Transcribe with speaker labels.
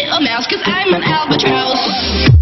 Speaker 1: a mouse, cause I'm an albatross.